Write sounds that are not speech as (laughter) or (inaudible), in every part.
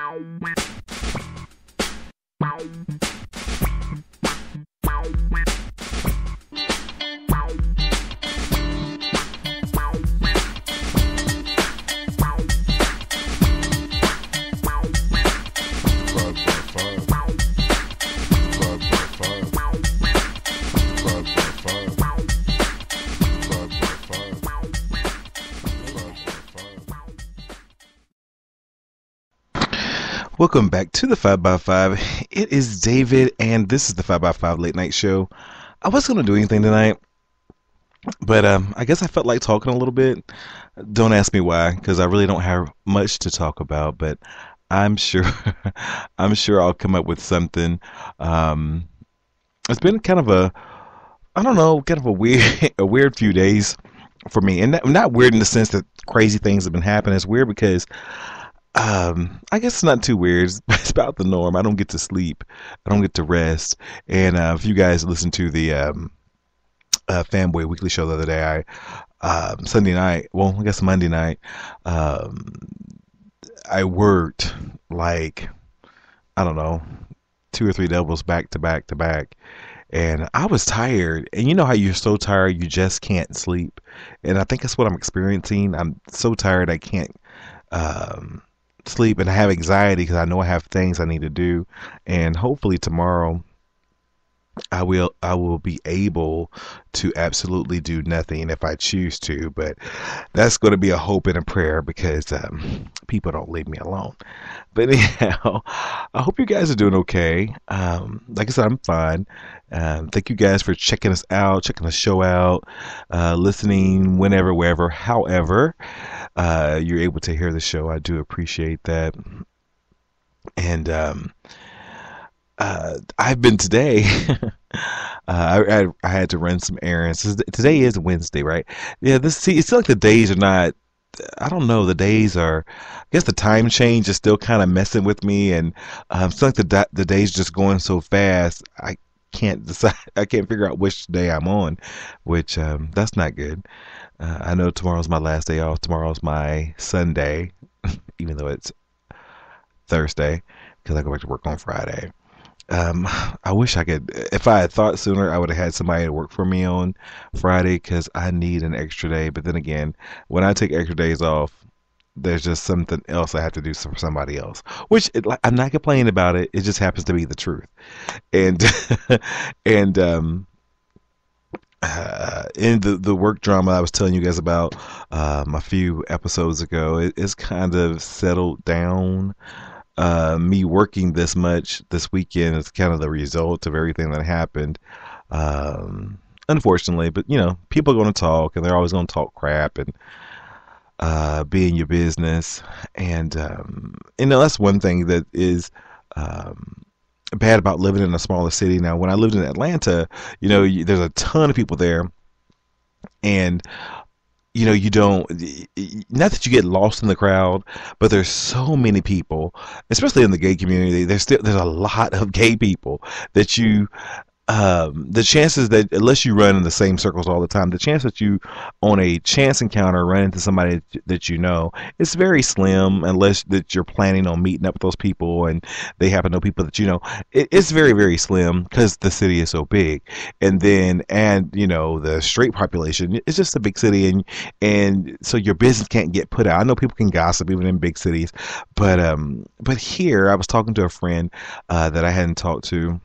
Wow. Welcome back to the 5x5. It is David, and this is the 5x5 Late Night Show. I wasn't going to do anything tonight, but um, I guess I felt like talking a little bit. Don't ask me why, because I really don't have much to talk about, but I'm sure (laughs) I'm sure I'll come up with something. Um, it's been kind of a I don't know, kind of a weird (laughs) a weird few days for me, and not, not weird in the sense that crazy things have been happening. It's weird because um, I guess it's not too weird. (laughs) It's about the norm. I don't get to sleep. I don't get to rest. And uh, if you guys listen to the um, uh, Fanboy Weekly show the other day, I um, Sunday night, well, I guess Monday night, um, I worked like I don't know, two or three doubles back to back to back. And I was tired. And you know how you're so tired you just can't sleep. And I think that's what I'm experiencing. I'm so tired I can't um, sleep and I have anxiety because I know I have things I need to do. And hopefully tomorrow I will I will be able to absolutely do nothing if I choose to, but that's going to be a hope and a prayer because um, people don't leave me alone. But (laughs) anyhow, I hope you guys are doing okay. Um, like I said, I'm fine. Um, thank you guys for checking us out, checking the show out, uh, listening whenever, wherever, however uh, you're able to hear the show. I do appreciate that. And um, uh, I've been today. (laughs) Uh, I, I, had to run some errands. Today is Wednesday, right? Yeah. This see, it's like the days are not. I don't know. The days are. I guess the time change is still kind of messing with me, and um, it's like the the days just going so fast. I can't (laughs) decide. I can't figure out which day I'm on, which um, that's not good. Uh, I know tomorrow's my last day off. Tomorrow's my Sunday, (laughs) even though it's Thursday, because I go back to work on Friday. Um, I wish I could. If I had thought sooner, I would have had somebody to work for me on Friday because I need an extra day. But then again, when I take extra days off, there's just something else I have to do for somebody else. Which it, I'm not complaining about it. It just happens to be the truth. And (laughs) and um, uh, (sighs) in the the work drama I was telling you guys about um, a few episodes ago, it, it's kind of settled down. Uh, me working this much this weekend is kind of the result of everything that happened. Um, unfortunately, but you know, people are going to talk, and they're always going to talk crap and uh, be in your business, and um, you know that's one thing that is. Um, bad about living in a smaller city. Now, when I lived in Atlanta, you know, there's a ton of people there, and you know, you don't, not that you get lost in the crowd, but there's so many people, especially in the gay community. There's still there's a lot of gay people that you um, the chances that unless you run in the same circles all the time, the chance that you on a chance encounter run into somebody that you know is very slim unless that you're planning on meeting up with those people and they happen to know people that you know. It, it's very very slim because the city is so big, and then and you know the straight population it's just a big city and and so your business can't get put out. I know people can gossip even in big cities, but um but here I was talking to a friend uh, that I hadn't talked to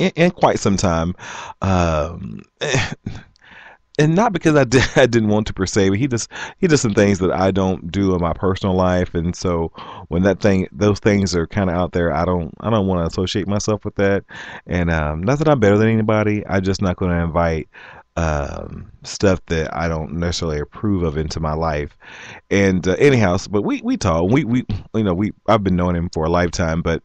in, in quite some time. Um, (laughs) and not because I, did, (laughs) I didn't want to per se, but he just he does some things that I don't do in my personal life, and so when that thing those things are kind of out there, I don't I don't want to associate myself with that. And um, not that I'm better than anybody, I'm just not going to invite um, stuff that I don't necessarily approve of into my life. And uh, anyhow, but we we talk. We we you know we I've been knowing him for a lifetime, but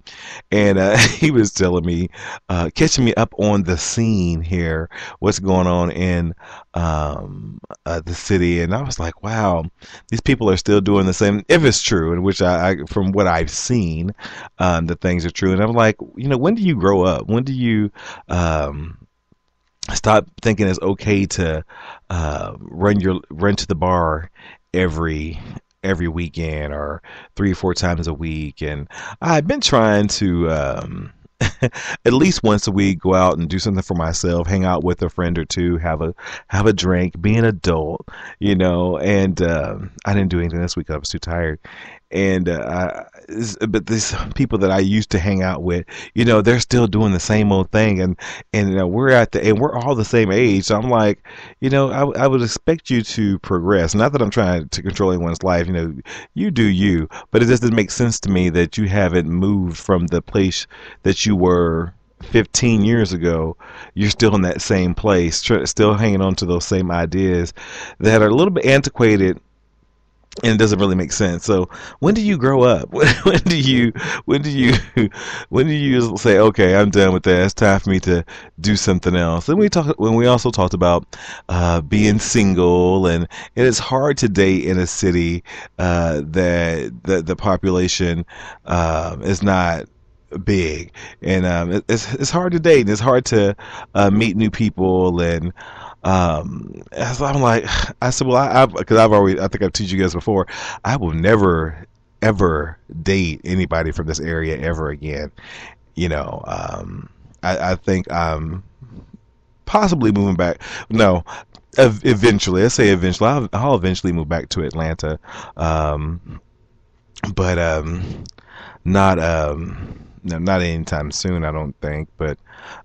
and uh, (laughs) he was telling me, uh, catching me up on the scene here, what's going on in um, uh, the city, and I was like, wow, these people are still doing the same. If it's true, and which I, I from what I've seen, um, the things are true, and I'm like, you know, when do you grow up? When do you um, stop thinking it's okay to uh, run your run to the bar every every weekend or three or four times a week. And I've been trying to um, (laughs) at least once a week go out and do something for myself, hang out with a friend or two, have a have a drink, be an adult, you know. And uh, I didn't do anything this week. I was too tired. And uh, I, but these people that I used to hang out with, you know, they're still doing the same old thing, and and you know, we're at the and we're all the same age. So I'm like, you know, I, I would expect you to progress. Not that I'm trying to control anyone's life. You know, you do you, but it doesn't make sense to me that you haven't moved from the place that you were 15 years ago, you're still in that same place, still hanging on to those same ideas that are a little bit antiquated and it doesn't really make sense. So when do you grow up? (laughs) When, do you when do you (laughs) when do you say, okay, I'm done with that. It's time for me to do something else. And we talk when we also talked about uh, being single, and it is hard to date in a city uh, that the the population uh, is not big, and um, it, it's it's hard to date. And it's hard to uh, meet new people and um, so I'm like, (sighs) I said, well, I've because I've already, I think I've told you guys before, I will never, ever date anybody from this area ever again. You know, um, I, I think I'm possibly moving back. No, eventually, let's say eventually, I'll, I'll eventually move back to Atlanta. Um, but, um, not, um, no, not anytime soon, I don't think, but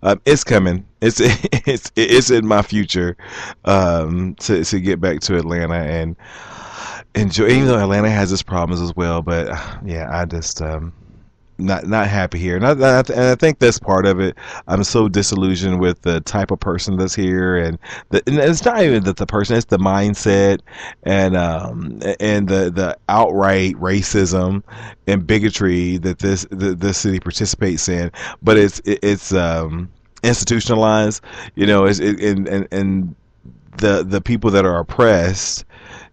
um, it's coming. It's (laughs) it's it's in my future um, to to get back to Atlanta and enjoy. Even though Atlanta has its problems as well, but yeah, I just um, not not happy here, and I, and I think that's part of it. I'm so disillusioned with the type of person that's here, and, the, and it's not even that the person; it's the mindset and um, and the the outright racism and bigotry that this the, this city participates in. But it's it's um, institutionalized, you know, it's, it, and and and the the people that are oppressed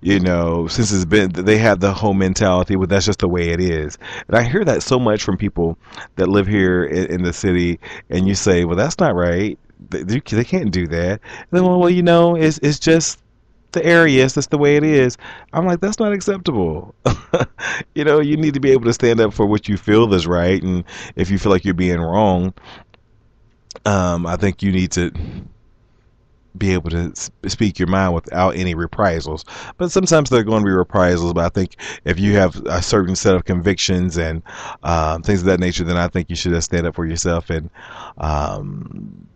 you know, since it's been they have the whole mentality, but that's just the way it is. And I hear that so much from people that live here in, in the city, and you say, well, that's not right. They, they can't do that. And then, well, well, you know, it's it's just the area. Just the way it is. I'm like, that's not acceptable. (laughs) you know, you need to be able to stand up for what you feel is right, and if you feel like you're being wrong, um, I think you need to be able to speak your mind without any reprisals. But sometimes there are going to be reprisals. But I think if you have a certain set of convictions and um, things of that nature, then I think you should stand up for yourself and um,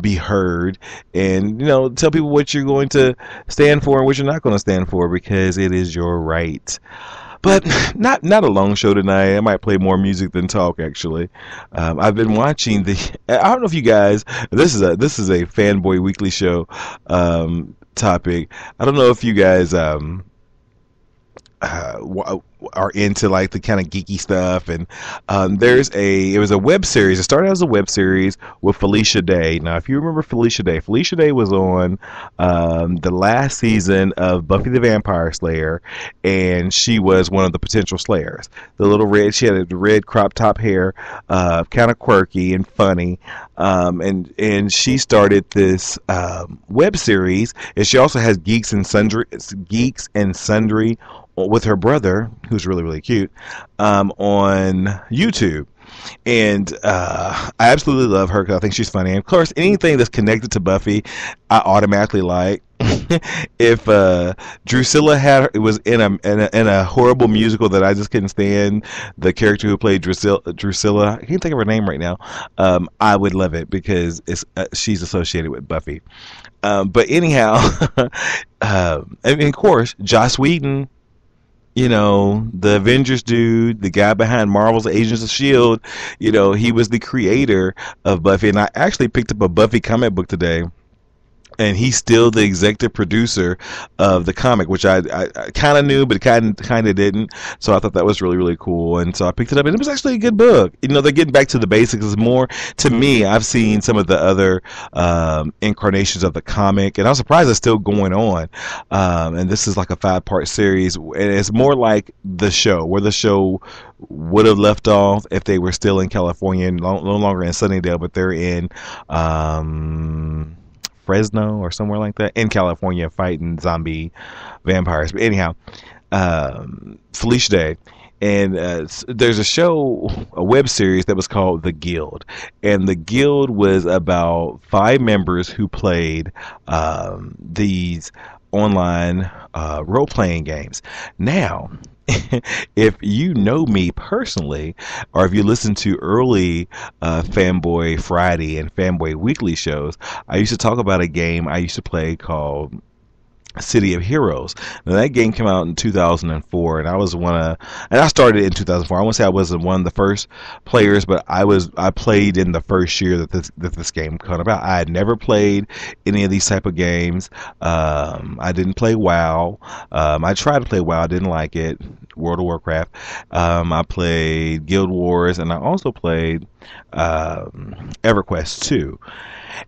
be heard and you know tell people what you're going to stand for and what you're not going to stand for because it is your right but (laughs) not not a long show tonight. I might play more music than talk. Actually, um, I've been watching the. (laughs) I don't know if you guys. This is a this is a fanboy weekly show um, topic. I don't know if you guys um, uh, are into like the kind of geeky stuff. And um, there's a it was a web series. It started as a web series with felicia day. Now if you remember felicia day felicia day was on um, the last season of buffy the vampire slayer and she was one of the potential slayers. The little red she had a red crop top hair uh, kind of quirky and funny um, and and she started this um, web series. And she also has geeks and sundry geeks and sundry with her brother, who's really really cute, um, on YouTube. And uh, I absolutely love her because I think she's funny. And of course, anything that's connected to Buffy, I automatically like. (laughs) if uh, Drusilla had it was in a, in a, in a horrible musical that I just couldn't stand, the character who played Drusilla, Drusilla I can't think of her name right now. Um, I would love it because it's uh, she's associated with Buffy. Um, but anyhow, (laughs) uh, and of course, Joss Whedon you know, the Avengers dude, the guy behind Marvel's Agents of S.H.I.E.L.D., you know, he was the creator of Buffy. And I actually picked up a Buffy comic book today and he's still the executive producer of the comic, which I, I, I kind of knew, but kind kind of didn't. So I thought that was really really cool, and so I picked it up, and it was actually a good book. You know, they're getting back to the basics. It's more to me. I've seen some of the other um, incarnations of the comic, and I'm surprised it's still going on. Um, and this is like a five part series, and it's more like the show, where the show would have left off if they were still in California, no, no longer in Sunnydale, but they're in. Um, Fresno or somewhere like that in California fighting zombie vampires. But anyhow, um, Felicia Day and uh, there's a show, a web series that was called The Guild, and The Guild was about five members who played um, these online uh, role playing games. Now, (laughs) if you know me personally, or if you listen to early uh, Fanboy Friday and Fanboy Weekly shows, I used to talk about a game I used to play called City of Heroes. Now that game came out in 2004, and I was one of, and I started in 2004. I won't say I wasn't one of the first players, but I was. I played in the first year that this that this game came about. I had never played any of these type of games. Um, I didn't play WoW. Um, I tried to play WoW, I didn't like it. World of Warcraft. Um, I played Guild Wars, and I also played um, EverQuest 2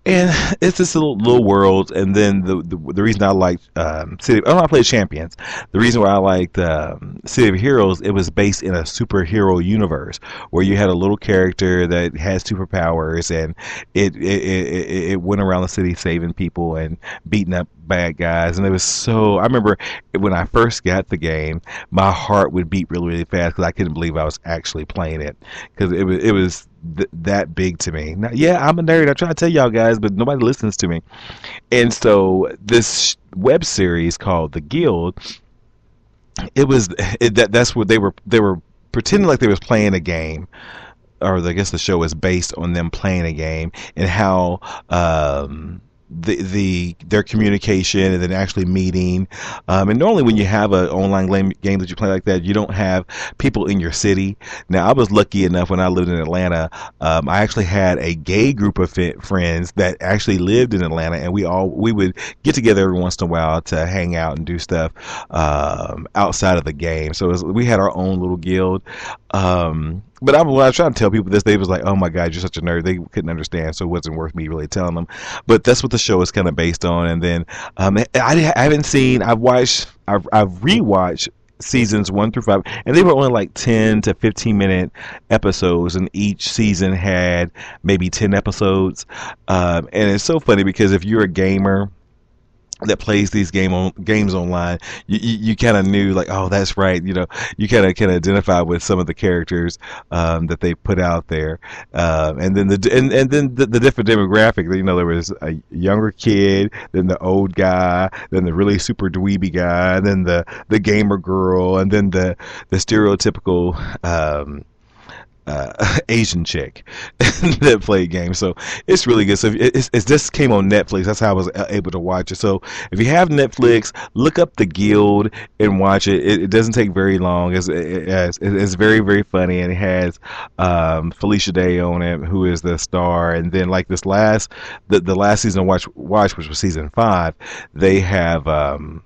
and it's this little little world. And then the the, the reason I liked um, City, oh, I played Champions. The reason why I liked um, City of Heroes, it was based in a superhero universe where you had a little character that has superpowers, and it it, it, it went around the city saving people and beating up bad guys. And it was so. I remember when I first got the game, my heart would beat really really fast because I couldn't believe I was actually playing it because it was it was th- that big to me. Now, yeah, I'm a nerd. I try to tell y'all guys, but nobody listens to me. And so this web series called The Guild, it was (laughs) it, that that's what they were they were pretending like they was playing a game or I guess the show is based on them playing a game and how um, the the their communication and then actually meeting. Um, and normally when you have an online game, game that you play like that, you don't have people in your city. Now I was lucky enough when I lived in Atlanta. Um, I actually had a gay group of friends that actually lived in Atlanta, and we all we would get together every once in a while to hang out and do stuff um, outside of the game. So was, we had our own little guild. Um, but I, when I was trying to tell people this, they was like, "Oh my God, you're such a nerd." They couldn't understand, so it wasn't worth me really telling them. But that's what the show is kind of based on. And then um, I, I haven't seen. I've watched. I've, I've rewatched seasons one through five, and they were only like ten to fifteen minute episodes, and each season had maybe ten episodes. Um, and it's so funny because if you're a gamer that plays these game on games online, you you, you kind of knew like, oh, that's right. You know, you kind of can identify with some of the characters um, that they put out there, uh, and then the and, and then the, the, different demographic. You know, there was a younger kid, then the old guy, then the really super dweeby guy, and then the the gamer girl, and then the the stereotypical. Um, uh, (laughs) Asian chick (laughs) that played games. So it's really good. So it's, it's this came on Netflix. That's how I was able to watch it. So if you have Netflix, look up The Guild and watch it. It, it doesn't take very long. It's, it, it's, it's very very funny and it has um, Felicia Day on it, who is the star. And then like this last the the last season watch watch which was season five, they have. Um,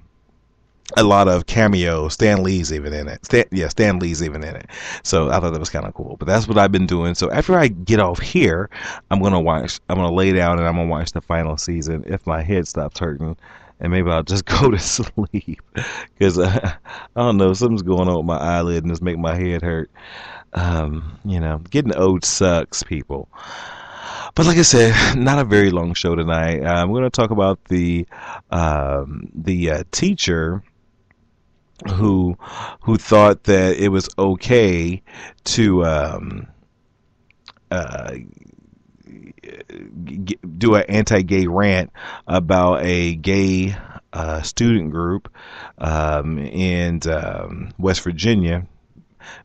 a lot of cameos. Stan Lee's even in it. Stan, yeah, Stan Lee's even in it. So I thought that was kind of cool. But that's what I've been doing. So after I get off here, I'm gonna watch. I'm gonna lay down and I'm gonna watch the final season. If my head stops hurting, and maybe I'll just (laughs) go to sleep because uh, (laughs) I don't know something's going on with my eyelid and it's making my head hurt. Um, you know, getting old sucks, people. But like I said, not a very long show tonight. Uh, I'm going to talk about the um, the uh, teacher who who thought that it was okay to um, uh, g- do an anti-gay rant about a gay uh, student group um, in um, West Virginia.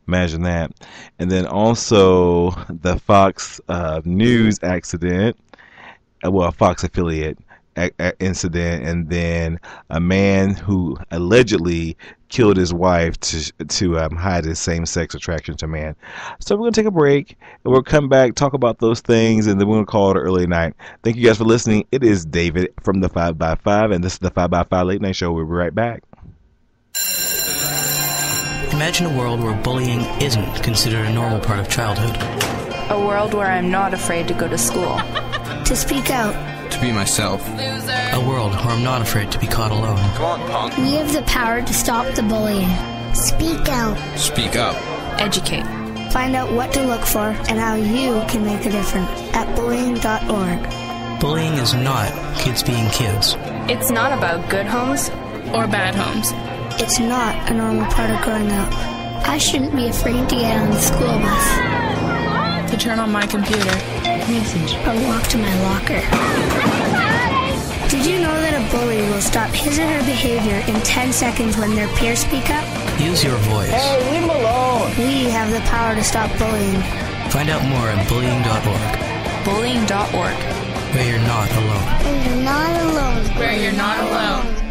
Imagine that. And then also the Fox uh, News accident, uh, well, Fox affiliate incident, and then a man who allegedly killed his wife to to um, hide his same sex attraction to man. So we're gonna take a break and we'll come back talk about those things, and then we're gonna call it an early night. Thank you guys for listening. It is David from the Five by Five, and this is the Five by Five Late Night Show. We'll be right back. Imagine a world where bullying isn't considered a normal part of childhood. A world where I'm not afraid to go to school. (laughs) to speak out. To be myself. A world where I'm not afraid to be caught alone. Come on, punk. We have the power to stop the bullying. Speak out. Speak up. Educate. Find out what to look for and how you can make a difference at bullying.org. Bullying is not kids being kids. It's not about good homes or bad homes. It's not a normal part of growing up. I shouldn't be afraid to get on the school bus. To turn on my computer. Message. Or walk to my locker. Did you know that a bully will stop his or her behavior in 10 seconds when their peers speak up? Use your voice. Hey, leave him alone. We have the power to stop bullying. Find out more at bullying.org, Bullying.org. where you're not alone. And you're not alone. Where you're not alone.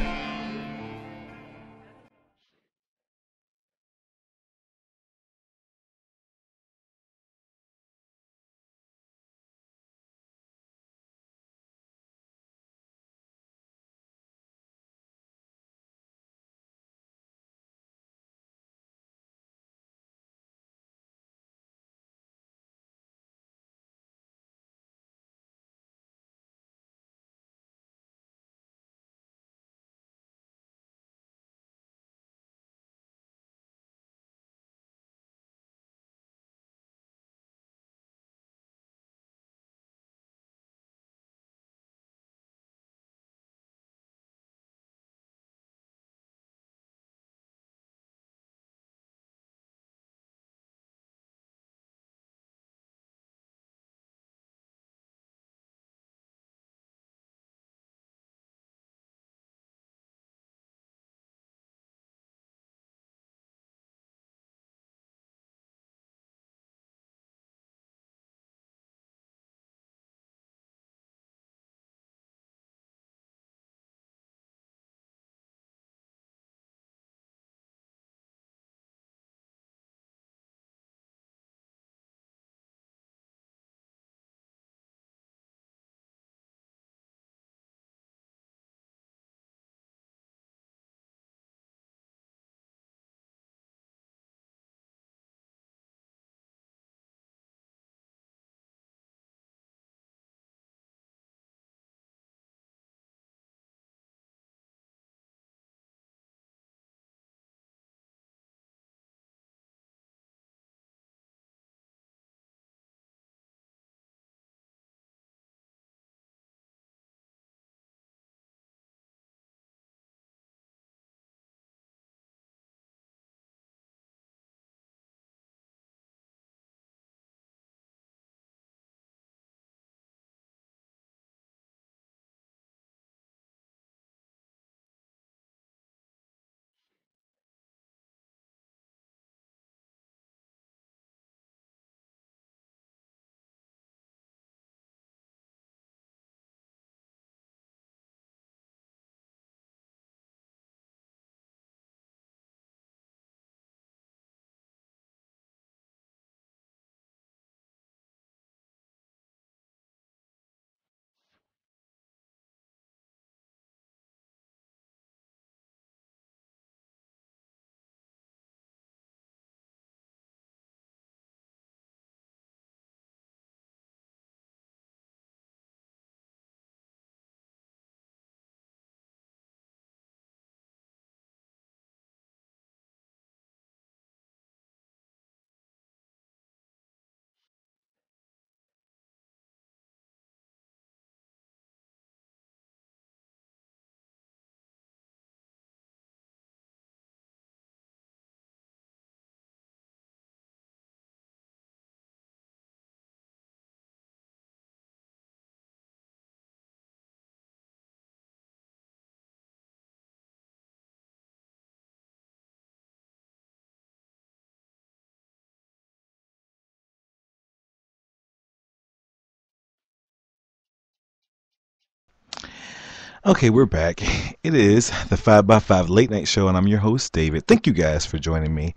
Okay, we're back. (laughs) It is the 5 by 5 late night show, and I'm your host, David. Thank you guys for joining me.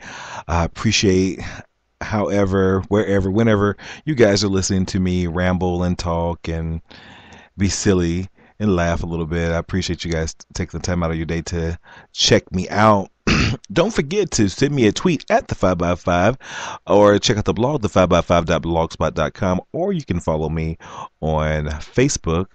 I appreciate, however, wherever, whenever you guys are listening to me ramble and talk and be silly and laugh a little bit. I appreciate you guys taking the time out of your day to check me out. (clears throat) Don't forget to send me a tweet at the 5x5 or check out the blog, the5x5.blogspot.com, or you can follow me on Facebook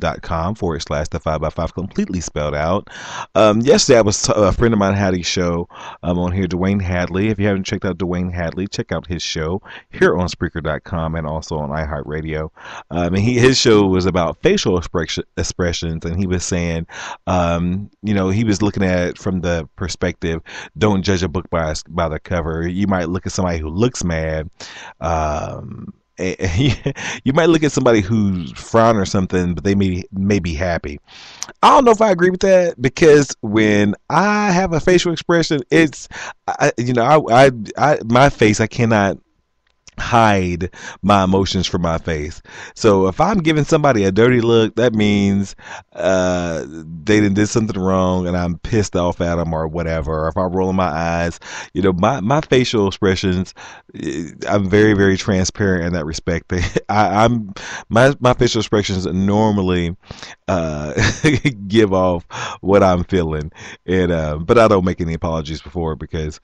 facebook.com forward slash the 5x5 completely spelled out. Um, yesterday, I was a friend of mine had a show um, on here, Dwayne Hadley. If you haven't checked out Dwayne Hadley, check out his show here on Spreaker.com and also on iHeartRadio. Um, and he, his show was about facial expression, expressions, and he was saying, um, you know, he was looking at it from the perspective, don't judge a book by by the cover. You might look at somebody who looks mad. Um, Eh, eh, (laughs) you might look at somebody who's frown or something, but they may may be happy. I don't know if I agree with that because when I have a facial expression, it's I, you know I, I I my face I cannot hide my emotions from my face. So if I'm giving somebody a dirty look, that means uh, they did something wrong and I'm pissed off at them or whatever. Or if I'm rolling my eyes, you know, my, my facial expressions, eh, I'm very, very transparent in that respect. (laughs) I, am my, my facial expressions normally uh, (laughs) give off what I'm feeling. And, uh, but I don't make any apologies before because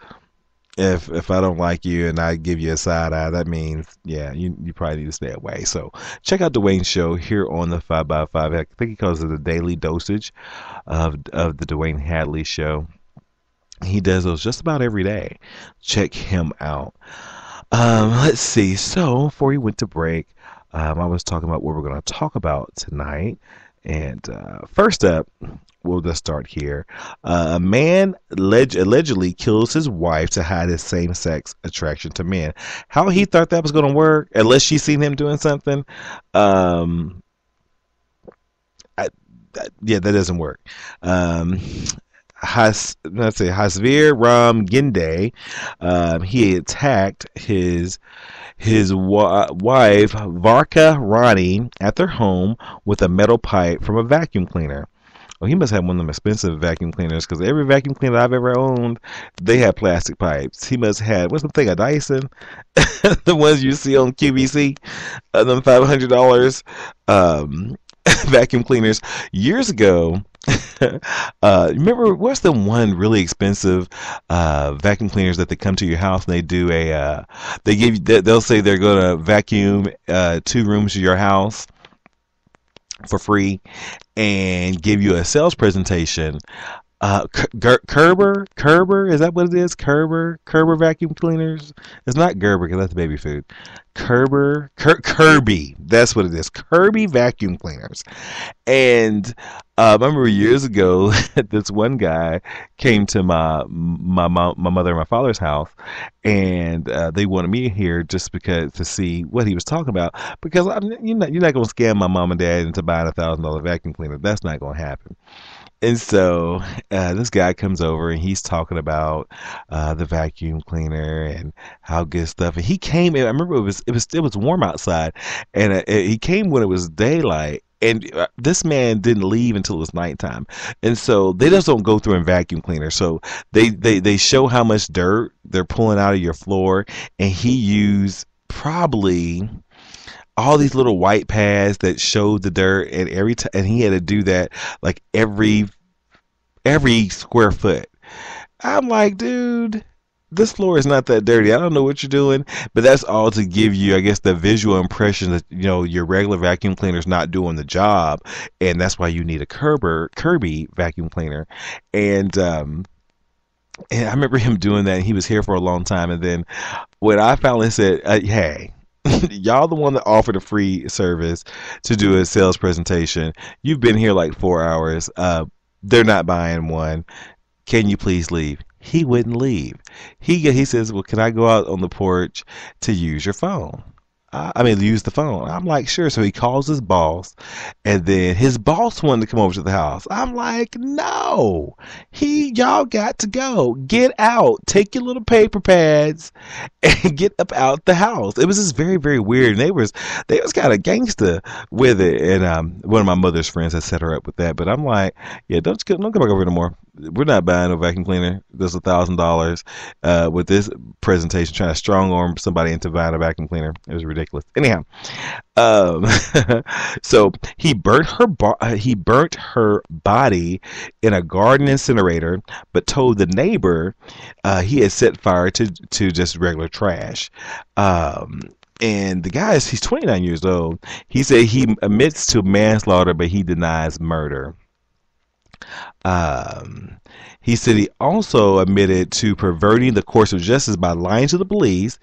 if if I don't like you and I give you a side eye, that means yeah, you you probably need to stay away. So check out Dwayne's show here on the Five by Five. I think he calls it the daily dosage of of the Dwayne Hadley show. He does those just about every day. Check him out. Um, let's see. So before we went to break, um, I was talking about what we're going to talk about tonight. And uh, first up, we'll just start here. Uh, a man alleg- allegedly kills his wife to hide his same sex attraction to men. How he thought that was going to work, unless she seen him doing something, um, I, I, yeah, that doesn't work. Um, Has, let's say Hasvir Ram Ginde, um, he attacked his his wa- wife Varka Rani at their home with a metal pipe from a vacuum cleaner. Well, he must have one of them expensive vacuum cleaners because every vacuum cleaner I've ever owned, they have plastic pipes. He must have what's the thing, a Dyson, (laughs) the ones you see on QVC, uh, them five hundred dollars um, (laughs) vacuum cleaners. Years ago, (laughs) uh, remember what's the one really expensive uh, vacuum cleaners that they come to your house and they do a uh, they give you they'll say they're going to vacuum uh, two rooms of your house for free and give you a sales presentation. Uh, Kerber, Kerber, is that what it is? Kerber, Kerber vacuum cleaners. It's not Gerber because that's baby food. Kerber, Ker- Kirby, that's what it is. Kirby vacuum cleaners. And uh, I remember years ago, (laughs) this one guy came to my my my, my mother and my father's house, and uh, they wanted me here just because to see what he was talking about. Because I'm, you're not you're not gonna scam my mom and dad into buying a thousand dollar vacuum cleaner. That's not gonna happen. And so uh, this guy comes over and he's talking about uh, the vacuum cleaner and how good stuff. And he came in. I remember it was it was it was warm outside, and uh, he came when it was daylight and uh, this man didn't leave until it was nighttime and so they just don't go through and vacuum cleaner so they they, they show how much dirt they're pulling out of your floor and he used probably all these little white pads that showed the dirt and every time and he had to do that like every every square foot i'm like dude this floor is not that dirty. I don't know what you're doing, but that's all to give you, I guess, the visual impression that you know your regular vacuum cleaner is not doing the job, and that's why you need a Kerber Kirby vacuum cleaner. And um, and I remember him doing that. he was here for a long time, and then when I finally said, uh, "Hey." (laughs) y'all the one that offered a free service to do a sales presentation you've been here like four hours uh, they're not buying one can you please leave he wouldn't leave. He he says, "Well, can I go out on the porch to use your phone?" I mean, use the phone. I'm like, sure. So he calls his boss, and then his boss wanted to come over to the house. I'm like, no, he, y'all got to go. Get out. Take your little paper pads and get up out the house. It was just very, very weird. And they was, they was kind of gangster with it. And um, one of my mother's friends had set her up with that. But I'm like, yeah, don't don't come back over anymore we're not buying a vacuum cleaner. That's a thousand dollars. Uh, with this presentation, trying to strong arm somebody into buying a vacuum cleaner, it was ridiculous. Anyhow, um, (laughs) so he burnt her. Bo- uh, he burnt her body in a garden incinerator, but told the neighbor uh, he had set fire to to just regular trash. Um, and the guy is he's 29 years old. He said he admits to manslaughter, but he denies murder. Um, he said he also admitted to perverting the course of justice by lying to the police,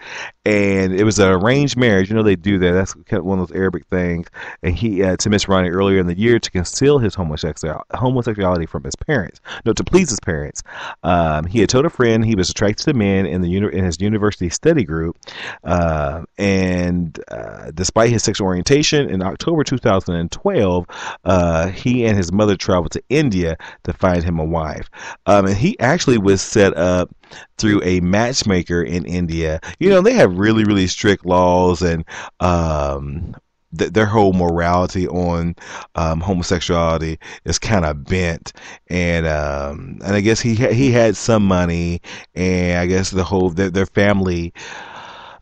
and it was an arranged marriage. You know they do that. That's one of those Arabic things. And he uh, to Miss Ronnie earlier in the year to conceal his homosexual homosexuality from his parents. No, to please his parents. Um, he had told a friend he was attracted to men in the in his university study group, uh, and uh, despite his sexual orientation, in October 2012, uh, he and his mother traveled to India to find him a wife. Um, and he actually was set up through a matchmaker in India. You know, they have really, really strict laws and um, th- their whole morality on um, homosexuality is kind of bent. And um, and I guess he ha- he had some money, and I guess the whole their, their family.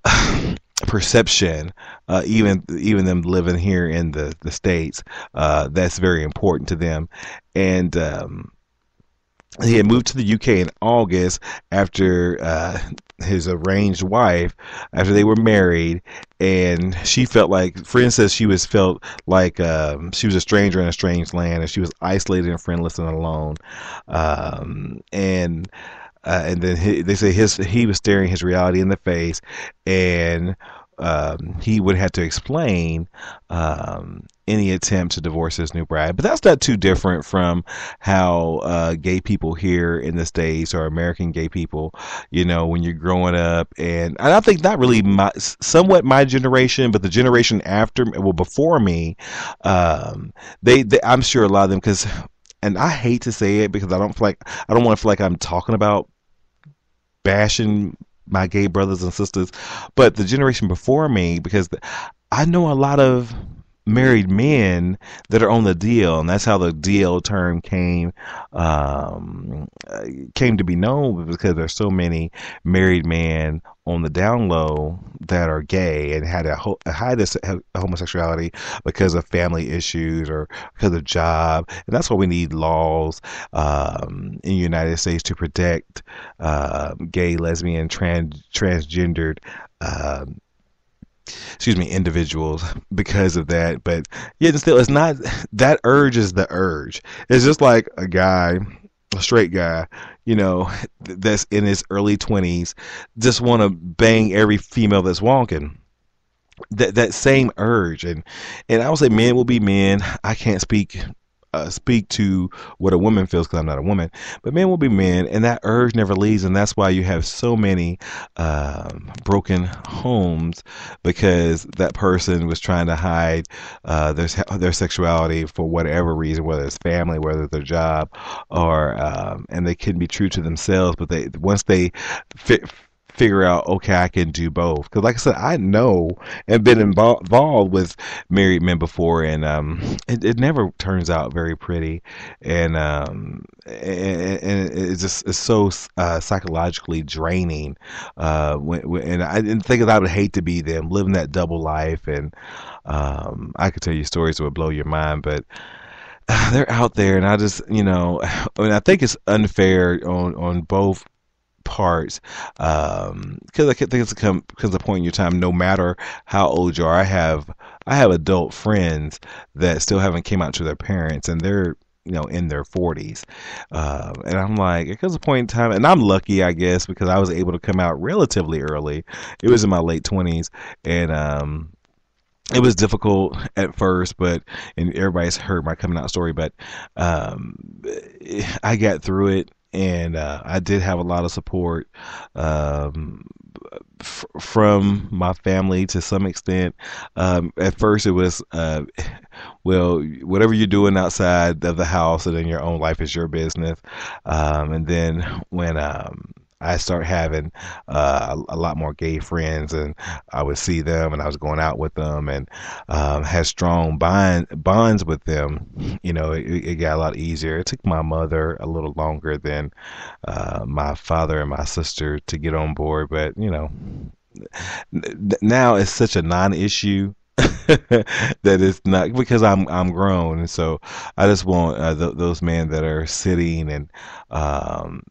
(sighs) perception uh, even even them living here in the the states uh, that's very important to them and um, he had moved to the UK in August after uh, his arranged wife, after they were married, and she felt like, friends says she was felt like um, she was a stranger in a strange land, and she was isolated and friendless and alone, um, and. Uh, and then he, they say his he was staring his reality in the face, and um, he would have to explain um, any attempt to divorce his new bride. But that's not too different from how uh, gay people here in the States or American gay people, you know, when you're growing up. And, and I think not really my, somewhat my generation, but the generation after, well, before me, um, they, they, I'm sure a lot of them, because, and I hate to say it because I don't feel like, I don't want to feel like I'm talking about bashing my gay brothers and sisters, but the generation before me, because I know a lot of married men that are on the DL, and that's how the DL term came um, came to be known because there's so many married men on the down low that are gay and had a, hide this homosexuality because of family issues or because of job, and that's why we need laws um, in the United States to protect uh, gay, lesbian, trans transgendered. Uh, excuse me, individuals because of that. But yet still, it's not that urge is the urge. It's just like a guy, a straight guy, you know, that's in his early twenties, just want to bang every female that's walking. That that same urge, and and I would say men will be men. I can't speak uh, speak to what a woman feels because I'm not a woman, but men will be men, and that urge never leaves, and that's why you have so many um, broken homes because that person was trying to hide uh, their their sexuality for whatever reason, whether it's family, whether it's their job, or um, and they can be true to themselves, but they once they fit figure out, okay, I can do both. Because, like I said, I know and been involved with married men before, and um, it, it never turns out very pretty, and um, and, and it's just it's so uh, psychologically draining. Uh, when, when, and I didn't think that I would hate to be them, living that double life, and um, I could tell you stories that would blow your mind, but (sighs) they're out there, and I just, you know, (sighs) I mean, I think it's unfair on on both parts because um, I think it's come because the point in your time, no matter how old you are, I have I have adult friends that still haven't came out to their parents, and they're you know in their 40s uh, and i'm like it comes a point in time and i'm lucky i guess because i was able to come out relatively early. It was in my late 20s and um it was difficult at first, but and everybody's heard my coming out story, but um, I got through it and uh, I did have a lot of support um, f- from my family to some extent. Um, at first, it was, uh, well, whatever you're doing outside of the house and in your own life is your business. Um, and then when um, I start having uh, a, a, lot more gay friends, and I would see them, and I was going out with them, and um, had strong bond, bonds with them. You know, it, it, got a lot easier. It took my mother a little longer than uh, my father and my sister to get on board, but you know, now it's such a non-issue (laughs) that it's not because I'm I'm grown, and so I just want uh, th- those men that are sitting and um,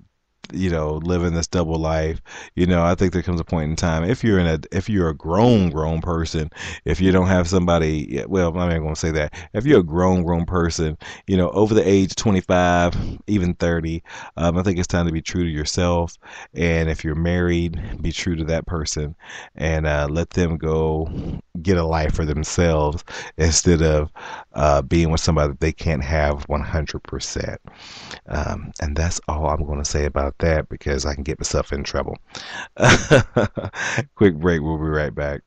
you know living this double life you know i think there comes a point in time if you're in a if you're a grown grown person if you don't have somebody well i'm not going to say that. If you're a grown grown person you know over the age 25 even 30 um, i think it's time to be true to yourself. And if you're married be true to that person and uh, let them go get a life for themselves instead of uh, being with somebody that they can't have 100% um, and that's all i'm going to say about that because I can get myself in trouble. (laughs) Quick break. We'll be right back.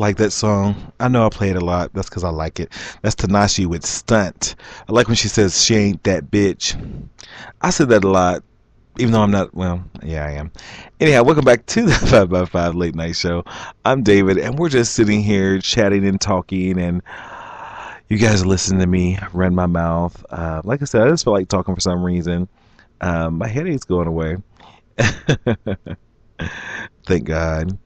Like that song. I know I play it a lot. That's because I like it. That's Tinashe with Stunt. I like when she says she ain't that bitch. I said that a lot, even though I'm not. Well, yeah, I am. Anyhow, welcome back to the (laughs) 5x5 Late Night Show. I'm David, and we're just sitting here chatting and talking, and you guys listen to me run my mouth. Uh, like I said, I just feel like talking for some reason. Um, my headache's going away. (laughs) Thank God.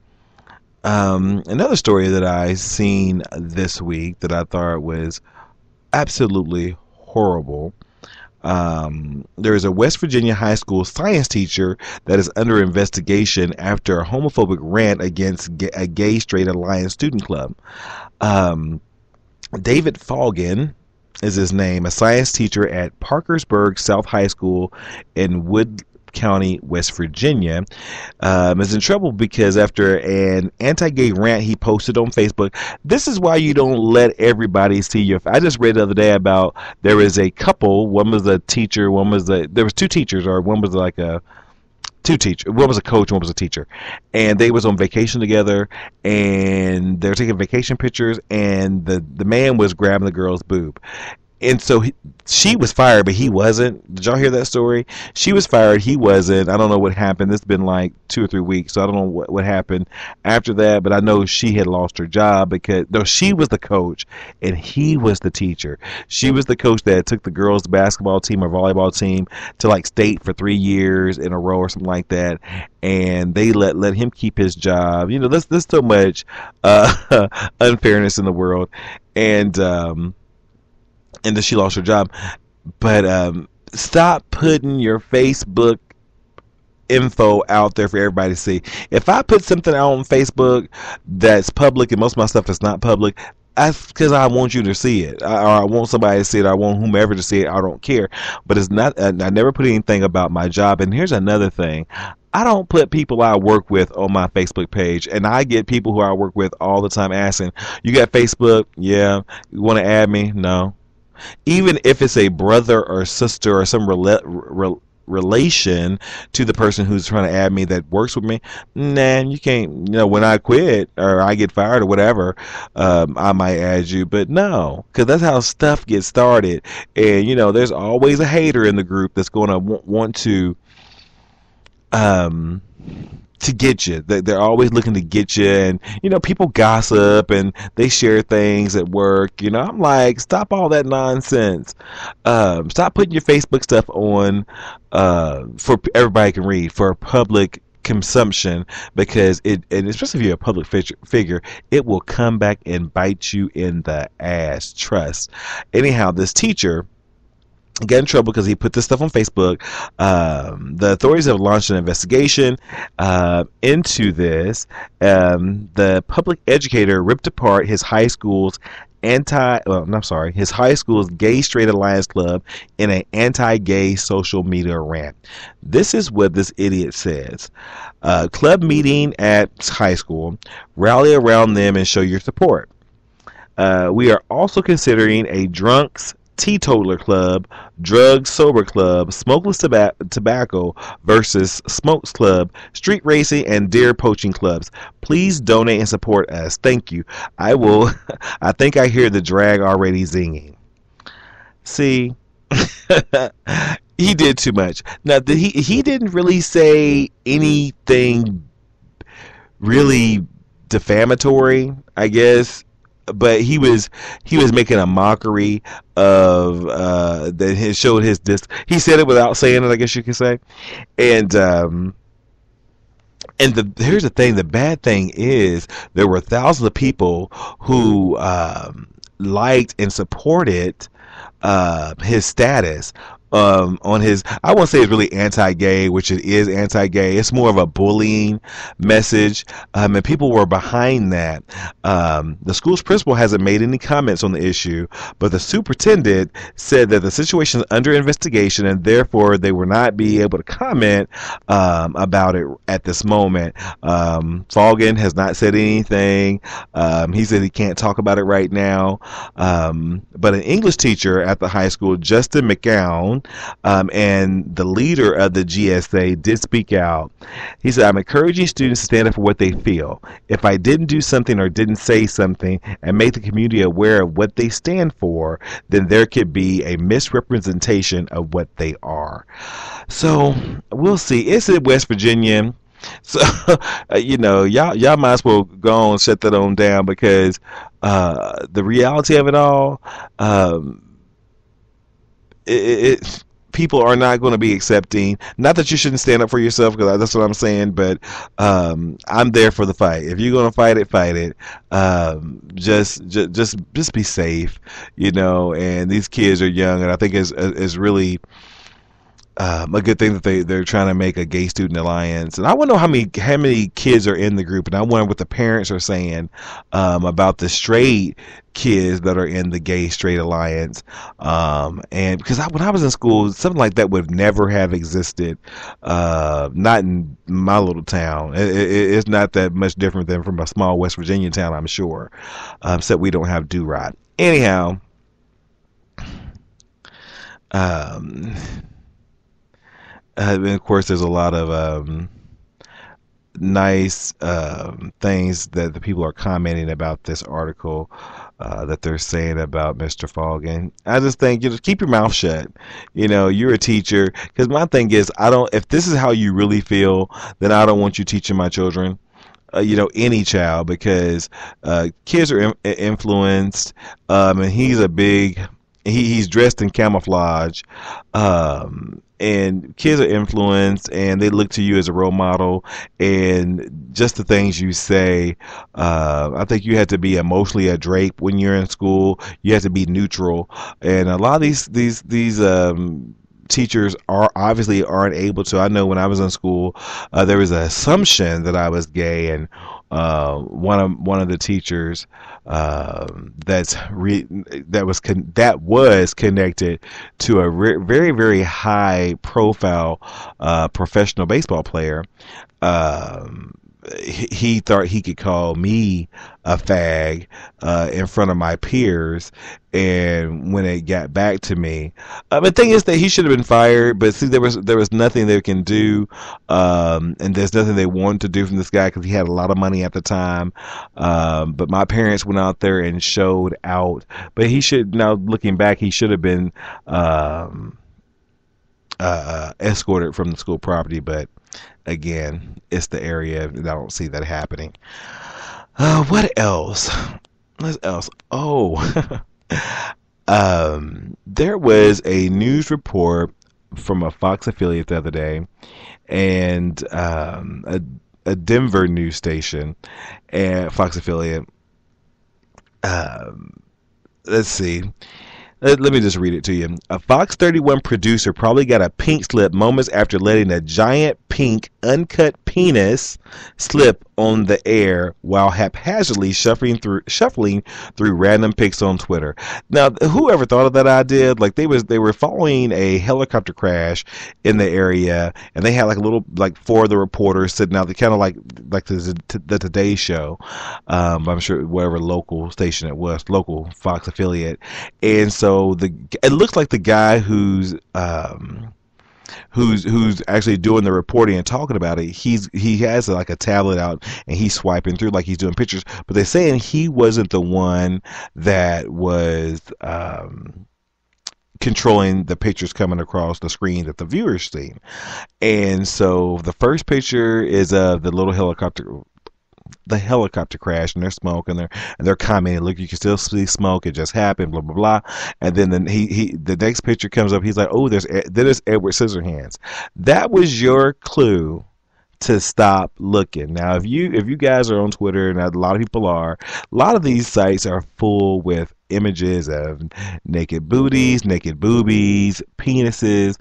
Um, another story that I seen this week that I thought was absolutely horrible. Um, there is a West Virginia high school science teacher that is under investigation after a homophobic rant against a gay straight alliance student club. Um, David Foggin, is his name, a science teacher at Parkersburg South High School in Wood County, West Virginia, um, is in trouble because after an anti-gay rant he posted on Facebook. This is why you don't let everybody see your. I just read the other day about there is a couple. One was a teacher. One was a. There was two teachers, or one was like a two teacher. One was a coach, one was a teacher, and they was on vacation together, and they were taking vacation pictures, and the the man was grabbing the girl's boob, and so he, she was fired, but he wasn't. Did y'all hear that story? She was fired, he wasn't. I don't know what happened. It's been like two or three weeks, so I don't know what, what happened after that. But I know she had lost her job because no, she was the coach and he was the teacher. She was the coach that took the girls' basketball team or volleyball team to like state for three years in a row or something like that, and they let let him keep his job. You know, there's there's so much uh, (laughs) unfairness in the world, and. um and then she lost her job. But um, stop putting your Facebook info out there for everybody to see. If I put something out on Facebook that's public and most of my stuff is not public, that's because I want you to see it, I, or I want somebody to see it. I want whomever to see it. I don't care. But it's not. I never put anything about my job. And here's another thing. I don't put people I work with on my Facebook page, and I get people who I work with all the time asking, "You got Facebook? Yeah. You want to add me? No even if it's a brother or sister or some rela- re- relation to the person who's trying to add me that works with me, nah, you can't. You know, when I quit or I get fired or whatever, um, I might add you. But no, because that's how stuff gets started. And you know, there's always a hater in the group that's going to w- want to, um to get you. They're always looking to get you, and you know, people gossip and they share things at work. You know, I'm like, stop all that nonsense. Um, stop putting your Facebook stuff on uh, for everybody can read for public consumption because it, and especially if you're a public figure, it will come back and bite you in the ass. Trust. Anyhow, this teacher get in trouble because he put this stuff on Facebook. Um, the authorities have launched an investigation uh, into this. Um, the public educator ripped apart his high school's anti well, I'm sorry, his high school's Gay Straight Alliance Club in an anti-gay social media rant. This is what this idiot says. Uh, club meeting at high school. Rally around them and show your support. Uh, we are also considering a drunks teetotaler club, drug sober club, smokeless tobacco versus smokes club, street racing, and deer poaching clubs. Please donate and support us. Thank you. I will. (laughs) I think I hear the drag already zinging. See, (laughs) he did too much. Now he he didn't really say anything really defamatory. I guess but he was he was making a mockery of uh, that he showed his dis. He said it without saying it, I guess you could say, and um, and the here's the thing: the bad thing is there were thousands of people who um, liked and supported uh, his status um, on his I won't say it's really anti-gay, which it is anti-gay. It's more of a bullying message, um, and people were behind that. Um, the school's principal hasn't made any comments on the issue, but the superintendent said that the situation is under investigation, and therefore they will not be able to comment um, about it at this moment. Um, has not said anything. Um, he said he can't talk about it right now. Um, but an English teacher at the high school, Justin McGowan, um, and the leader of the GSA did speak out. He said, I'm encouraging students to stand up for what they feel. If I didn't do something or didn't say something and make the community aware of what they stand for, then there could be a misrepresentation of what they are. So we'll see. It's in West Virginia. (laughs) So uh, you know, y'all y'all might as well go on shut that on down because uh, the reality of it all, um, it, it, people are not going to be accepting. Not that you shouldn't stand up for yourself, because that's what I'm saying. But um, I'm there for the fight. If you're going to fight it, fight it. Um, just, just, just, just be safe, you know. And these kids are young, and I think it's, it's really um, a good thing that they they're trying to make a gay student alliance, and I want to know how many how many kids are in the group, and I wonder what the parents are saying um, about the straight kids that are in the gay straight alliance. Um, and because I, when I was in school, something like that would never have existed. Uh, not in my little town. It, it, it's not that much different than from a small West Virginia town, I'm sure. Um, except we don't have do rod. Anyhow. Um, and of course, there's a lot of um, nice um, things that the people are commenting about this article uh, that they're saying about Mr. Fogg. I just think you just keep your mouth shut. You know, you're a teacher. Because my thing is, I don't. If this is how you really feel, then I don't want you teaching my children. Uh, you know any child because uh, kids are in- influenced um, and he's a big he, he's dressed in camouflage um, and kids are influenced and they look to you as a role model. And just the things you say uh, i think you have to be emotionally a drape when you're in school. You have to be neutral. And a lot of these these these um, teachers are obviously aren't able to. I know when i was in school uh, there was an assumption that i was gay. And uh, one of one of the teachers uh, that's re- that was con- that was connected to a re- very very high profile uh, professional baseball player. Um, he, thought he could call me a fag uh, in front of my peers, and when it got back to me, uh, the thing is that he should have been fired. But see, there was there was nothing they can do, um, and there's nothing they wanted to do from this guy because he had a lot of money at the time. Um, but my parents went out there and showed out. But he should now looking back, he should have been um, uh, escorted from the school property, but again, it's the area. and I don't see that happening. Uh, what else? What else? Oh, (laughs) um, there was a news report from a Fox affiliate the other day, and um, a, a Denver news station, and Fox affiliate. Um, let's see. Let, let me just read it to you. A Fox 31 producer probably got a pink slip moments after letting a giant pink uncut penis slip on the air while haphazardly shuffling through shuffling through random pics on Twitter. Now, whoever thought of that idea? Like they was they were following a helicopter crash in the area, and they had like a little like four of the reporters sitting out, the kind of like like the, the Today Show. Um, I'm sure whatever local station it was, local Fox affiliate, and so the it looks like the guy who's um who's who's actually doing the reporting and talking about it he's he has like a tablet out and he's swiping through like he's doing pictures. But they're saying he wasn't the one that was um controlling the pictures coming across the screen that the viewers see and so the first picture is of the little helicopter the helicopter crash and they're smoking they're and they're commenting look you can still see smoke it just happened blah blah blah. And then the, he he the next picture comes up he's like oh there's then there's Edward Scissorhands. That was your clue to stop looking. Now if you if you guys are on Twitter and a lot of people are a lot of these sites are full with images of naked booties naked boobies penises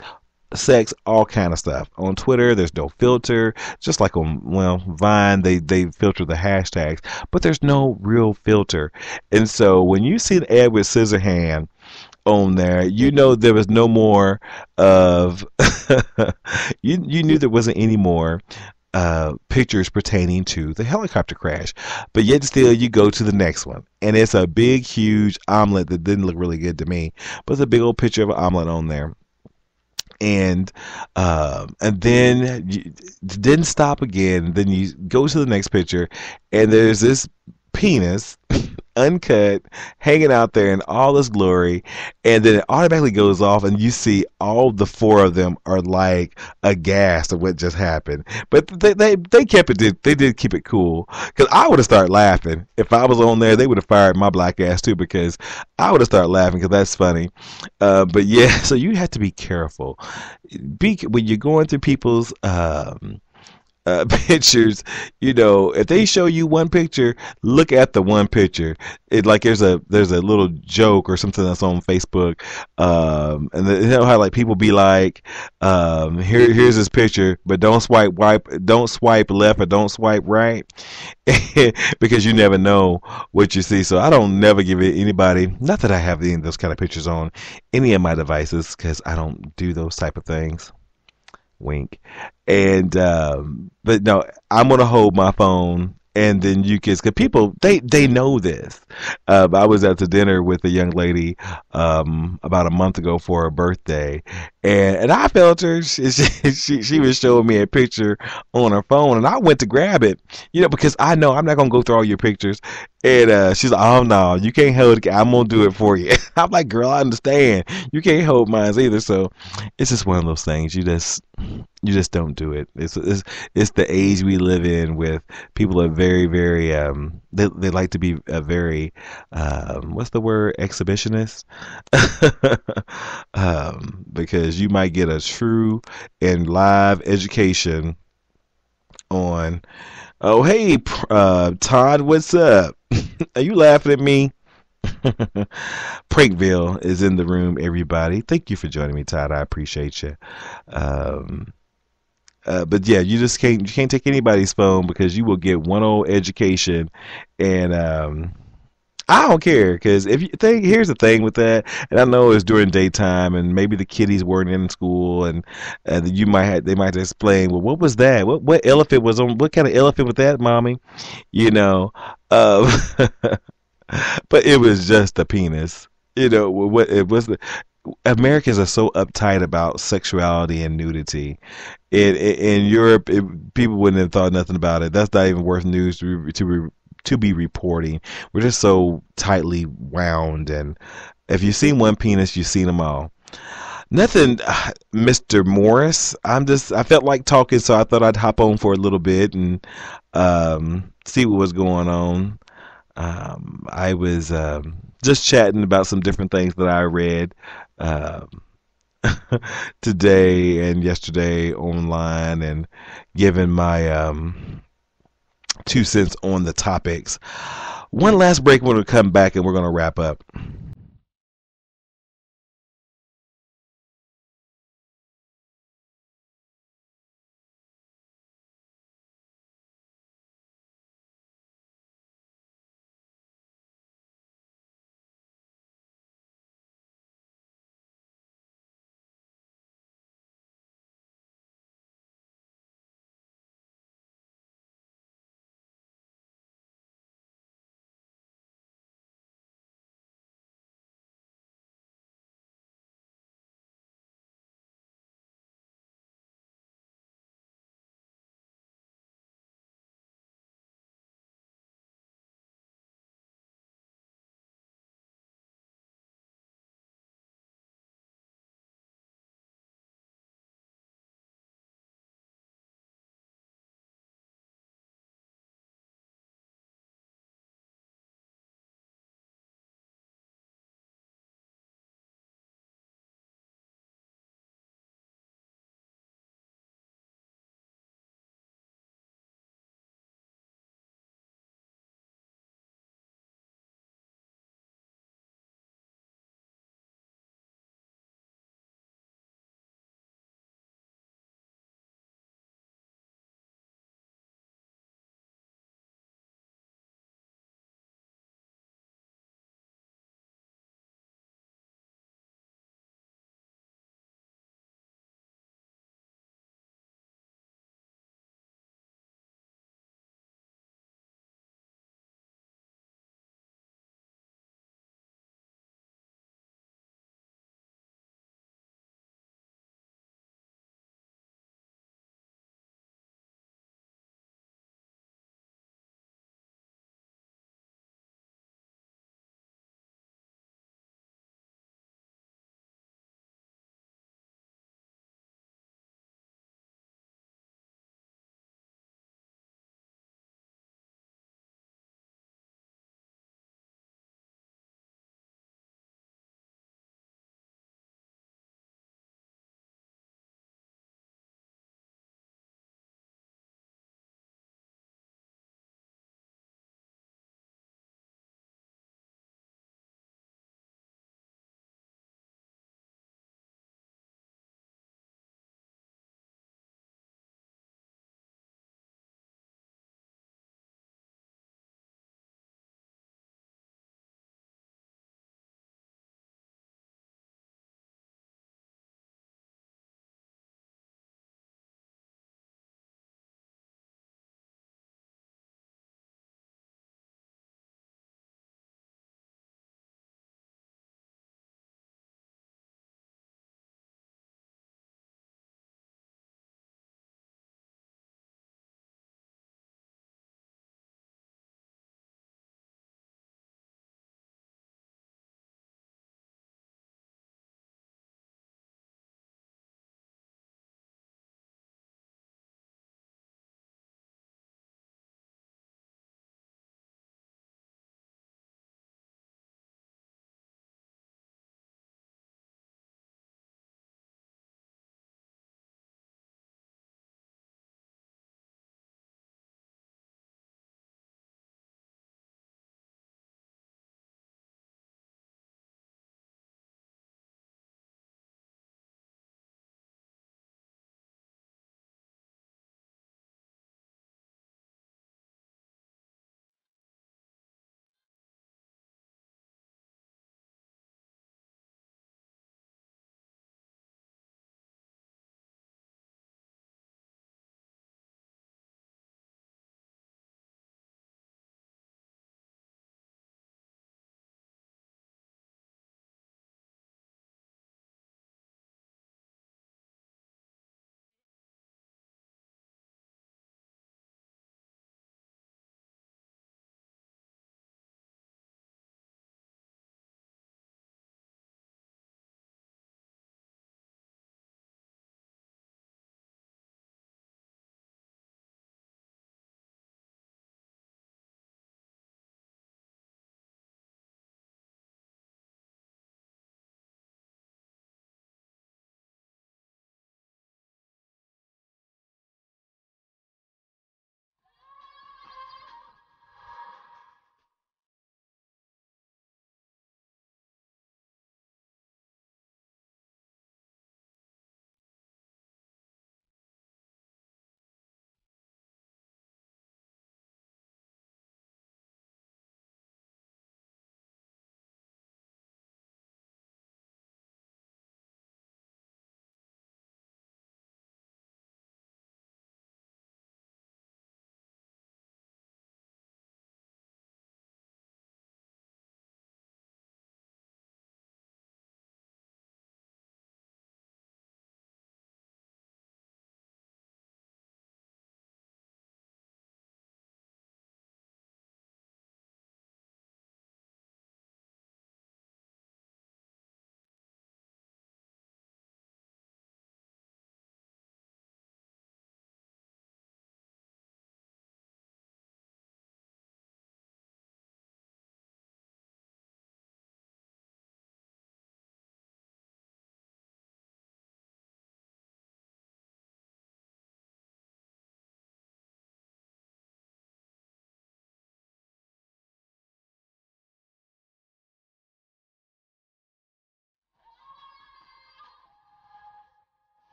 sex, all kind of stuff. On Twitter, there's no filter. Just like on well Vine, they they filter the hashtags, but there's no real filter. And so when you see an ad with Scissorhand on there, you know there was no more of (laughs) you you knew there wasn't any more uh, pictures pertaining to the helicopter crash. But yet still you go to the next one. And it's a big, huge omelet that didn't look really good to me. But it's a big old picture of an omelet on there and um, and then you didn't stop again. Then you go to the next picture, and there's this penis uncut hanging out there in all its glory and then it automatically goes off and you see all the four of them are like aghast at what just happened. But they they, they kept it did they did keep it cool. Because i would have started laughing. If i was on there they would have fired my black ass too because i would have started laughing because that's funny. Uh, but yeah (laughs) so you have to be careful. Be when you're going through people's um, uh, (laughs) pictures, you know, if they show you one picture, look at the one picture. It like there's a there's a little joke or something that's on Facebook, um, and the, you know how like people be like, um, here here's this picture, but don't swipe wipe don't swipe left or don't swipe right, (laughs) because you never know what you see. So I don't never give it anybody. Not that I have any of those kind of pictures on any of my devices, because I don't do those type of things wink. And um but no i'm gonna hold my phone and then you kids because people they they know this. Uh, i was at the dinner with a young lady um about a month ago for her birthday and and i felt her (laughs) she, she she was showing me a picture on her phone and i went to grab it you know because i know i'm not gonna go through all your pictures and uh, she's like, "Oh no, you can't hold it. I'm gonna do it for you." (laughs) I'm like, "Girl, I understand. You can't hold mine either." So it's just one of those things. You just you just don't do it. It's it's, it's the age we live in with people are very very um they they like to be a very um what's the word exhibitionist (laughs) um because you might get a true and live education on oh hey uh Todd what's up (laughs) are you laughing at me (laughs) Prankville is in the room, everybody. Thank you for joining me, Todd. I appreciate you. Um, uh, but yeah, you just can't you can't take anybody's phone because you will get one old education, and um, I don't care because if you think here's the thing with that, and I know it's during daytime, and maybe the kiddies weren't in school, and and you might have, they might explain, well, what was that? What what elephant was on? What kind of elephant was that, mommy? You know, uh, (laughs) but it was just a penis. You know what? It was. Americans are so uptight about sexuality and nudity. In in, in Europe, it, people wouldn't have thought nothing about it. That's not even worth news to to to be reporting. We're just so tightly wound, and if you've seen one penis, you've seen them all. Nothing, (sighs) Mr. Morris. I'm just. I felt like talking, so I thought I'd hop on for a little bit and um, see what was going on. Um, I was um, just chatting about some different things that I read um, (laughs) today and yesterday online, and giving my um, two cents on the topics. One last break. We're going to come back and we're going to wrap up.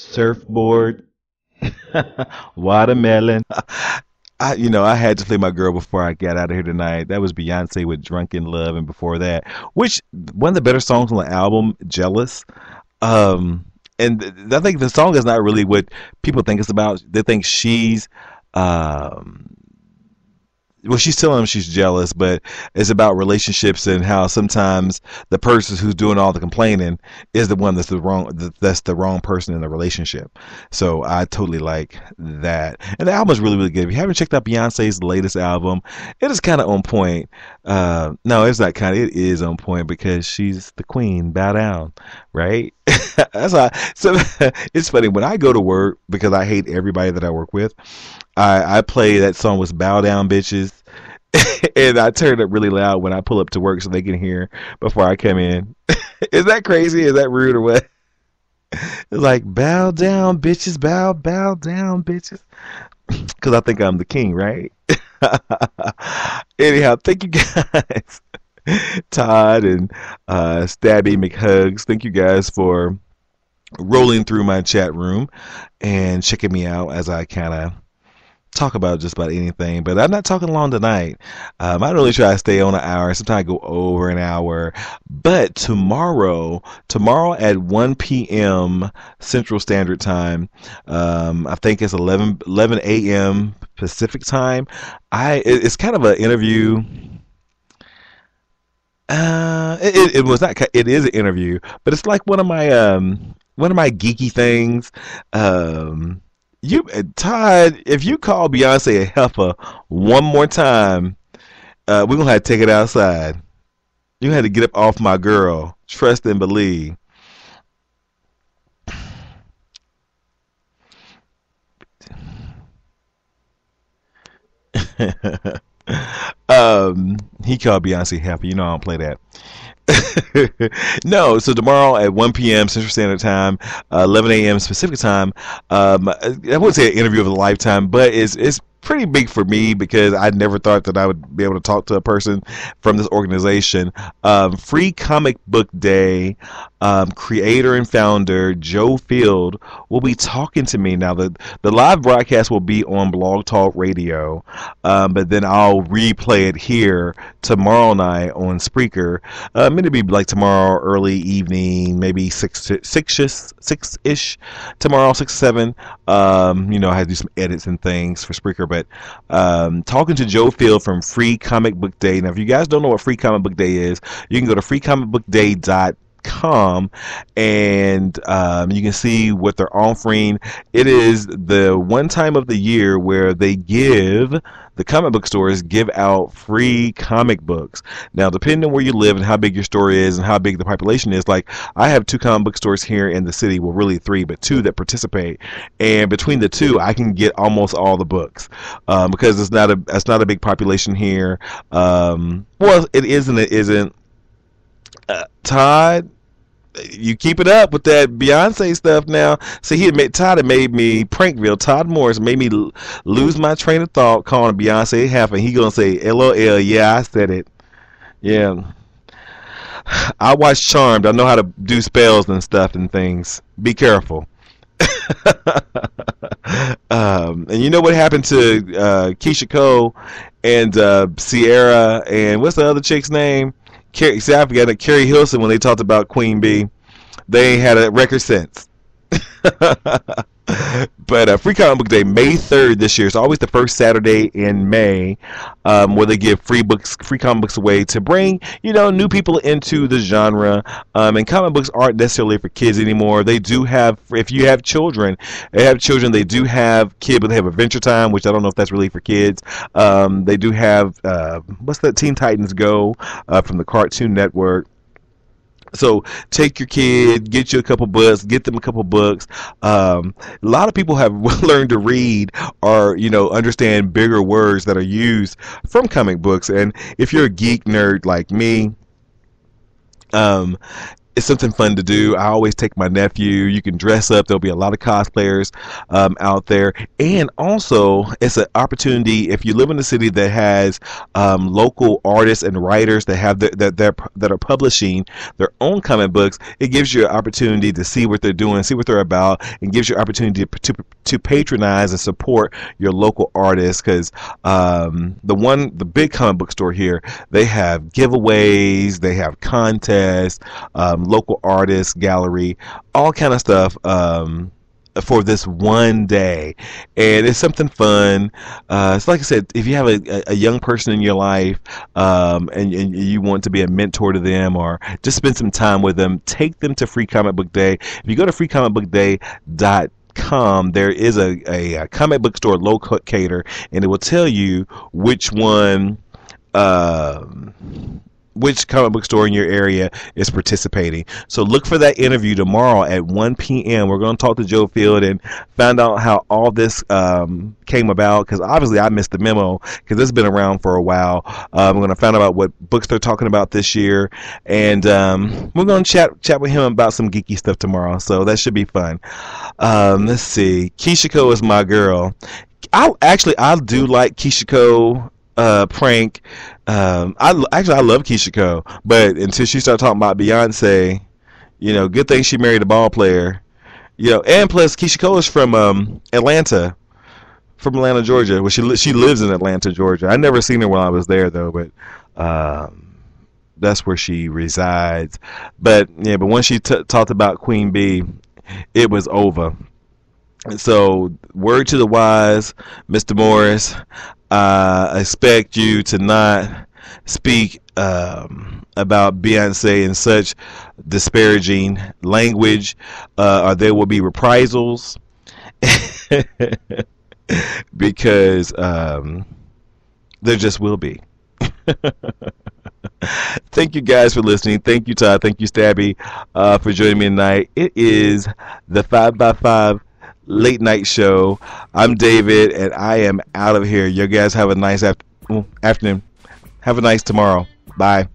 Surfboard, (laughs) watermelon. I, you know, I had to play my girl before I got out of here tonight. That was Beyonce with "Drunk in Love," and before that, which one of the better songs on the album, "Jealous." Um, and I think the song is not really what people think it's about. They think she's um, well, she's telling him she's jealous, but it's about relationships and how sometimes the person who's doing all the complaining is the one that's the wrong that's the wrong person in the relationship. So I totally like that, and the album is really really good. If you haven't checked out Beyonce's latest album, it is kind of on point. Uh, no, it's not kind of. It is on point because she's the queen. Bow down, right? (laughs) that's why. So (laughs) it's funny when I go to work because I hate everybody that I work with. I, I play that song was Bow Down Bitches. (laughs) and I turn it really loud when I pull up to work so they can hear before I come in. Is that crazy? Is that rude or what? It's like bow down, bitches, bow, bow down, bitches. Because I think I'm the king, right? (laughs) Anyhow, thank you guys, (laughs) Todd and uh, Stabby McHugs. Thank you guys for rolling through my chat room and checking me out as I kind of talk about just about anything, but I'm not talking long tonight. Um, I really try to stay on an hour. Sometimes I go over an hour. But tomorrow, tomorrow at 1 p.m. Central Standard Time, um, I think it's 11 11 a.m. Pacific Time. I it's kind of an interview. Uh, it, it was not. It is an interview, but it's like one of my um one of my geeky things. Um you Todd, if you call Beyonce a heifer one more time, uh, we're gonna have to take it outside. You had to get up off my girl. Trust and believe. (laughs) um, he called Beyonce heifer. You know I don't play that. (laughs) no, so tomorrow at 1 p.m. Central Standard Time, uh, 11 a.m. Pacific Time. Um, I wouldn't say an interview of a lifetime, but it's it's pretty big for me because I never thought that I would be able to talk to a person from this organization. Um, Free Comic Book Day um, creator and founder Joe Field will be talking to me now. The the live broadcast will be on Blog Talk Radio, um, but then I'll replay it here tomorrow night on Spreaker. Um, it'll be like tomorrow early evening, maybe six six six ish tomorrow six seven. Um, you know, I have to do some edits and things for Spreaker, but um, talking to Joe Field from Free Comic Book Day. Now, if you guys don't know what Free Comic Book Day is, you can go to freecomicbookday.com com and um, you can see what they're offering it is the one time of the year where they give the comic book stores give out free comic books. Now depending on where you live and how big your store is and how big the population is like i have two comic book stores here in the city well really three but two that participate. And between the two i can get almost all the books um, because it's not a it's not a big population here. Um, well it is and it isn't uh, Todd, you keep it up with that Beyonce stuff now. See, he admit Todd had made me Prankville. Todd Morris made me l- lose my train of thought calling Beyonce half, and he gonna say, "LOL." Yeah, I said it. Yeah. I watch Charmed. I know how to do spells and stuff and things. Be careful. (laughs) um, and you know what happened to uh, Keyshia Cole and uh, Ciara and what's the other chick's name? Keri, see, I forgot that Keri Hilson when they talked about Queen Bee, they had a record since. (laughs) but uh, Free Comic Book Day, May third this year. It's always the first Saturday in May, um, where they give free books, free comic books away to bring you know new people into the genre. Um, and comic books aren't necessarily for kids anymore. They do have, if you have children, they have children. They do have kid, but they have Adventure Time, which I don't know if that's really for kids. Um, they do have uh, what's that? Teen Titans Go uh, from the Cartoon Network. So take your kid, get you a couple books, get them a couple books. Um, a lot of people have (laughs) learned to read or you know understand bigger words that are used from comic books. And if you're a geek nerd like me, um, it's something fun to do. I always take my nephew. You can dress up. There'll be a lot of cosplayers um, out there, and also it's an opportunity if you live in a city that has um, local artists and writers that have that that that are publishing their own comic books. It gives you an opportunity to see what they're doing, see what they're about, and gives you an opportunity to to, to patronize and support your local artists because um, the one the big comic book store here they have giveaways, they have contests, um, local artists gallery, all kind of stuff. Um, for this one day, and it's something fun. Uh, it's like I said, if you have a, a young person in your life um, and, and you want to be a mentor to them or just spend some time with them, take them to Free Comic Book Day. If you go to freecomicbookday.com, there is a, a, a comic book store locator, and it will tell you which one. Um, which comic book store in your area is participating. So look for that interview tomorrow at 1 p.m. We're going to talk to Joe Field and find out how all this um, came about because obviously I missed the memo because it's been around for a while. We're going to find out what books they're talking about this year, and um, we're going to chat chat with him about some geeky stuff tomorrow. So that should be fun. Um, let's see. Keyshia Cole is my girl. I actually I do like Keyshia Cole uh, prank. Um, I actually I love Keyshia Cole, but until she started talking about Beyonce, you know, good thing she married a ball player. You know, and plus Keyshia Cole is from um, Atlanta, from Atlanta, Georgia. Well, she she lives in Atlanta, Georgia. I never seen her while I was there though, but um, that's where she resides. But yeah, but when she t- talked about Queen Bee, it was over. So, word to the wise, Mr. Morris. I expect you to not speak um, about Beyonce in such disparaging language, uh, or there will be reprisals. (laughs) because um, there just will be. (laughs) Thank you guys for listening. Thank you, Todd. Thank you, Stabby, uh, for joining me tonight. It is the 5x5 late night show. I'm David, and I am out of here. You guys have a nice after- mm, afternoon. Have a nice tomorrow. Bye.